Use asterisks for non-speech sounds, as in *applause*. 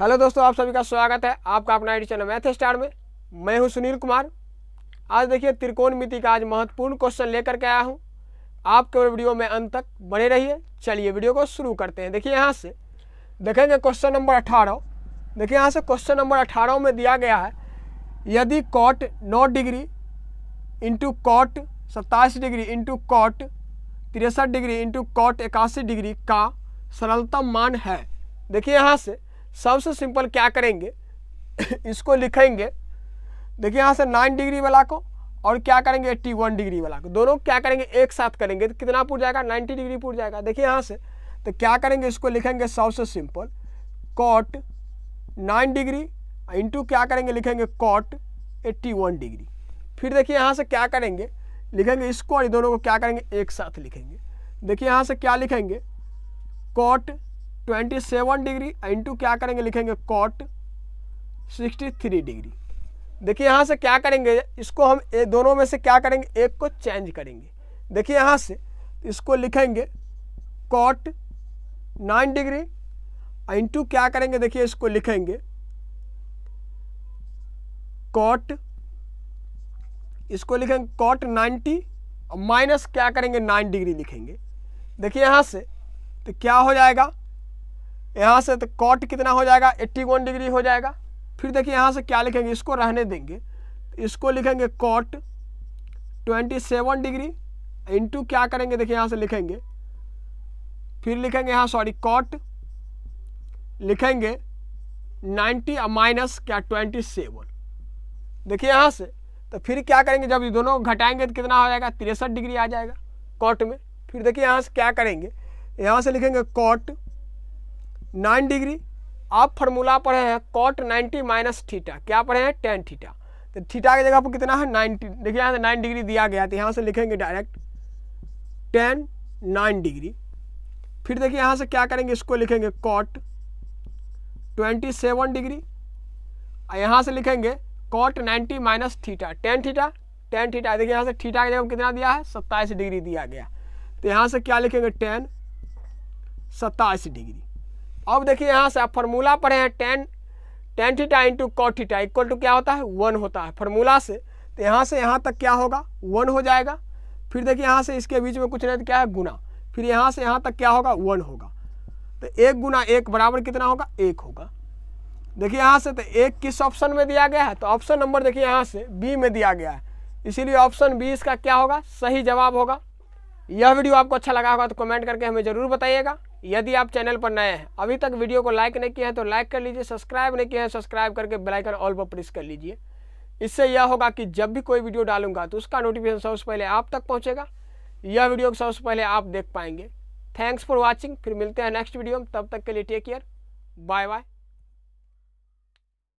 Hello दोस्तों, आप सभी का स्वागत है आपका अपना आई चैनल मैथ स्टार में। मैं हूँ सुनील कुमार। आज देखिए त्रिकोण मिति का आज महत्वपूर्ण क्वेश्चन लेकर के आया हूँ। आप केवल वीडियो में अंत तक बने रहिए। चलिए वीडियो को शुरू करते हैं। देखिए यहाँ से देखेंगे क्वेश्चन नंबर अठारह। देखिए यहाँ से क्वेश्चन नंबर अठारह में दिया गया है, यदि कॉट नौ डिग्री इंटू कॉट सत्ताईस डिग्री इंटू कॉट तिरसठ डिग्री इंटू कॉट इक्यासी डिग्री का सरलतम मान है। देखिए यहाँ से सबसे सिंपल क्या करेंगे? *laughs* इसको लिखेंगे। देखिए यहाँ से नाइन डिग्री वाला को और क्या करेंगे? एट्टी वन डिग्री वाला को। दोनों क्या करेंगे? एक साथ करेंगे। तो कितना पुर जाएगा? नाइन्टी डिग्री पुर जाएगा। देखिए यहाँ से। तो क्या करेंगे? इसको लिखेंगे सबसे simple. Cot nine degree into क्या करेंगे? लिखेंगे कॉट एट्टी वन डिग्री। फिर देखिए यहाँ से क्या करेंगे? लिखेंगे इसको और दोनों को क्या करेंगे? एक साथ लिखेंगे। देखिए यहाँ से क्या लिखेंगे? Cot twenty seven degree into क्या करेंगे लिखेंगे कॉट सिक्सटी थ्री डिग्री। देखिए यहाँ से क्या करेंगे इसको हम ए, दोनों में से क्या करेंगे एक को चेंज करेंगे। देखिए यहाँ से इसको लिखेंगे कॉट नाइन डिग्री इंटू क्या करेंगे देखिए इसको लिखेंगे कॉट इसको लिखेंगे कॉट नाइन्टी और माइनस क्या करेंगे नाइन डिग्री लिखेंगे। देखिए यहाँ से तो क्या हो जाएगा यहाँ से तो कॉट कितना हो जाएगा? एट्टी वन डिग्री हो जाएगा। फिर देखिए यहाँ से क्या लिखेंगे? इसको रहने देंगे। इसको लिखेंगे cot twenty seven degree into क्या करेंगे? देखिए यहाँ से लिखेंगे। फिर लिखेंगे यहाँ सॉरी कॉट लिखेंगे नाइन्टी और माइनस क्या? ट्वेंटी सेवन देखिए यहाँ से तो फिर क्या करेंगे? जब ये दोनों घटाएँगे तो कितना हो जाएगा? तिरसठ डिग्री आ जाएगा कॉट में। फिर देखिए यहाँ से क्या करेंगे? यहाँ से लिखेंगे कॉट नाइन डिग्री। आप फॉर्मूला पढ़े हैं कॉट नाइन्टी माइनस थीटा क्या पढ़े हैं? टेन थीटा तो थीटा की जगह पर कितना है? नाइन्टी। देखिए यहाँ से नाइन डिग्री दिया गया तो यहाँ से लिखेंगे डायरेक्ट टेन नाइन डिग्री। फिर देखिए यहाँ से क्या करेंगे? इसको लिखेंगे कॉट ट्वेंटी सेवन डिग्री। और यहाँ से लिखेंगे cot ninety minus theta tan theta tan theta देखिए यहाँ से थीटा की जगह कितना दिया है? सत्ताईस डिग्री दिया गया। तो यहाँ से क्या लिखेंगे? टेन सत्ताईस डिग्री। अब देखिए यहाँ से आप फार्मूला पढ़े हैं tan tan theta into cot theta equal to क्या होता है? वन होता है। फार्मूला से तो यहाँ से यहाँ तक क्या होगा? वन हो जाएगा। फिर देखिए यहाँ से इसके बीच में कुछ नहीं तो क्या है? गुना फिर यहाँ से यहाँ तक क्या होगा? वन होगा। तो एक गुना एक बराबर कितना होगा? एक होगा। देखिए यहाँ से तो एक किस ऑप्शन में दिया गया है? तो ऑप्शन नंबर देखिए यहाँ से बी में दिया गया है। इसीलिए ऑप्शन बी इसका क्या होगा? सही जवाब होगा। यह वीडियो आपको अच्छा लगा होगा तो कमेंट करके हमें ज़रूर बताइएगा। यदि आप चैनल पर नए हैं, अभी तक वीडियो को लाइक नहीं किया है तो लाइक कर लीजिए, सब्सक्राइब नहीं किया है, सब्सक्राइब करके बेलाइकन ऑल पर प्रेस कर लीजिए। इससे यह होगा कि जब भी कोई वीडियो डालूँगा तो उसका नोटिफिकेशन सबसे पहले आप तक पहुँचेगा। यह वीडियो सबसे पहले आप देख पाएँगे। थैंक्स फॉर वॉचिंग फिर मिलते हैं नेक्स्ट वीडियो में, तब तक के लिए टेक केयर बाय बाय